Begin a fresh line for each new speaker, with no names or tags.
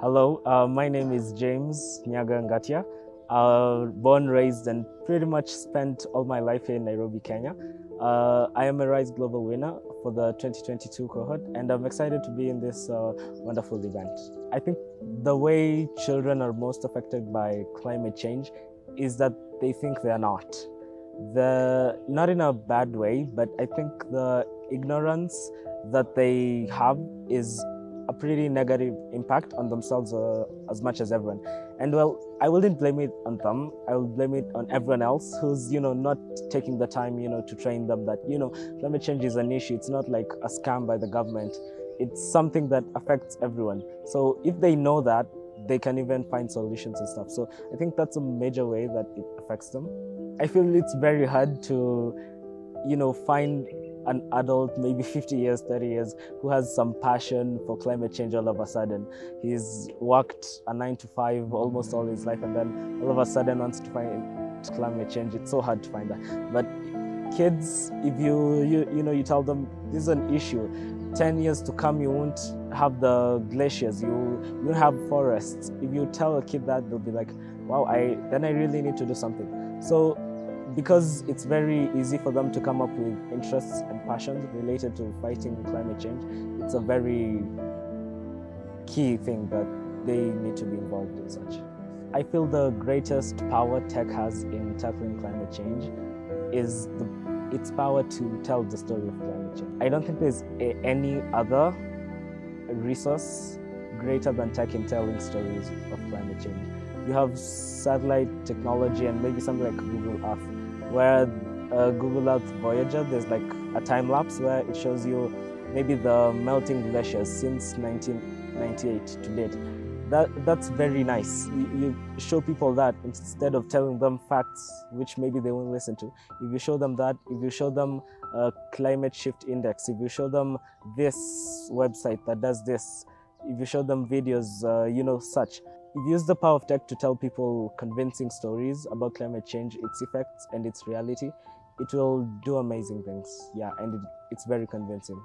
Hello, uh, my name is James Nyaga Ngatia. Uh, born, raised, and pretty much spent all my life here in Nairobi, Kenya. Uh, I am a Rise Global winner for the 2022 cohort, and I'm excited to be in this uh, wonderful event. I think the way children are most affected by climate change is that they think they are not. The not in a bad way, but I think the ignorance that they have is a pretty negative impact on themselves uh, as much as everyone. And well, I wouldn't blame it on them. I will blame it on everyone else who's, you know, not taking the time, you know, to train them that, you know, climate change is an issue. It's not like a scam by the government. It's something that affects everyone. So if they know that, they can even find solutions and stuff. So I think that's a major way that it affects them. I feel it's very hard to, you know, find an adult, maybe 50 years, 30 years, who has some passion for climate change all of a sudden. He's worked a nine to five almost all his life, and then all of a sudden wants to find climate change. It's so hard to find that. But kids, if you, you, you know, you tell them this is an issue, 10 years to come, you won't have the glaciers, you, you won't have forests. If you tell a kid that, they'll be like, wow, I, then I really need to do something. So because it's very easy for them to come up with interests and passions related to fighting climate change, it's a very key thing that they need to be involved in such. I feel the greatest power tech has in tackling climate change is the, its power to tell the story of climate change. I don't think there's a, any other resource greater than tech in telling stories of climate change. You have satellite technology and maybe something like Google Earth where uh, Google Earth Voyager, there's like a time lapse where it shows you maybe the melting glaciers since 1998 to date. That, that's very nice. You, you, show people that instead of telling them facts, which maybe they won't listen to. If you show them that, if you show them a climate shift index, if you show them this website that does this, if you show them videos, uh, you know, such, We've used the power of tech to tell people convincing stories about climate change, its effects, and its reality. It will do amazing things. Yeah, and it, it's very convincing.